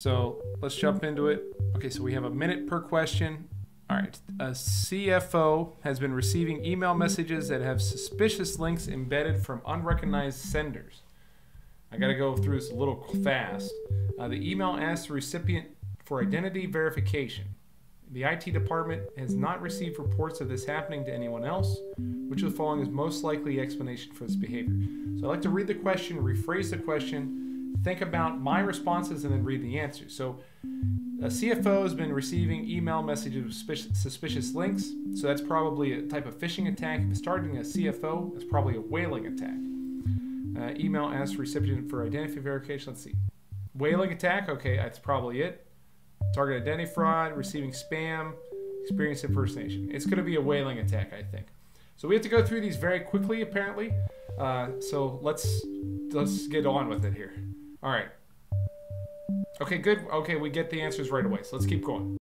So let's jump into it. Okay, so we have a minute per question. All right. A CFO has been receiving email messages that have suspicious links embedded from unrecognized senders. I got to go through this a little fast. Uh, the email asks the recipient for identity verification. The IT department has not received reports of this happening to anyone else. Which of the following is most likely explanation for this behavior? So I'd like to read the question, rephrase the question, think about my responses and then read the answers. So, a CFO has been receiving email messages with suspicious, suspicious links, so that's probably a type of phishing attack. If it's targeting a CFO, it's probably a whaling attack. Uh, email asks recipient for identity verification. Let's see. Whaling attack, okay, that's probably it. Target identity fraud, receiving spam, experience impersonation. It's going to be a whaling attack, I think. So we have to go through these very quickly, apparently. Uh, so let's let's get on with it here. All right. Okay, good. Okay, we get the answers right away. So let's keep going.